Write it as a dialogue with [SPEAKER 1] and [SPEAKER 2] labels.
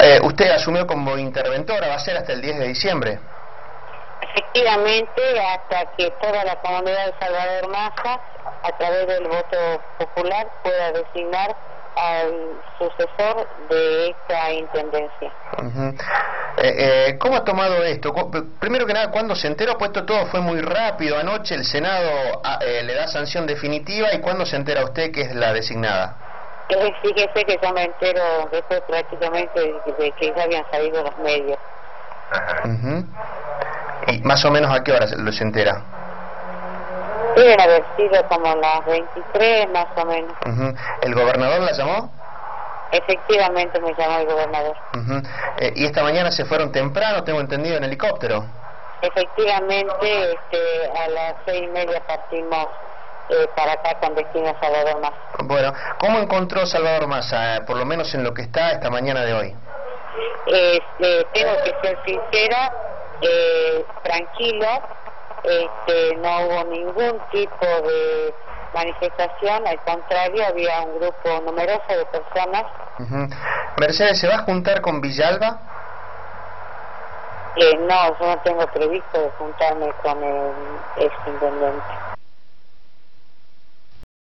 [SPEAKER 1] Eh, usted asumió como interventora, va a ser hasta el 10 de diciembre.
[SPEAKER 2] Efectivamente, hasta que toda la comunidad de Salvador Massa, a través del voto popular, pueda designar al sucesor de esta intendencia.
[SPEAKER 1] Eh, eh, ¿Cómo ha tomado esto? Primero que nada, ¿cuándo se enteró? Puesto todo fue muy rápido. Anoche el Senado ah, le da sanción definitiva y ¿cuándo se entera usted que es la designada?
[SPEAKER 2] Fíjese que yo me entero después prácticamente de que ya habían salido los medios.
[SPEAKER 1] ¿Y más o menos a qué hora se entera?
[SPEAKER 2] Deben haber sido como las 23 más o menos.
[SPEAKER 1] ¿El gobernador la llamó?
[SPEAKER 2] Efectivamente me llamó el gobernador.
[SPEAKER 1] Eh, ¿Y esta mañana se fueron temprano, tengo entendido, en helicóptero?
[SPEAKER 2] Efectivamente, este, a las seis y media partimos eh, para acá con destino a Salvador Massa.
[SPEAKER 1] Bueno, ¿cómo encontró Salvador Massa, por lo menos en lo que está esta mañana de hoy?
[SPEAKER 2] Este, tengo que ser sincera, eh, tranquilo, este, no hubo ningún tipo de manifestación, al contrario, había un grupo numeroso de personas.
[SPEAKER 1] Mercedes, ¿se va a juntar con Villalba?
[SPEAKER 2] Eh, no, yo no tengo previsto de juntarme con el ex intendente.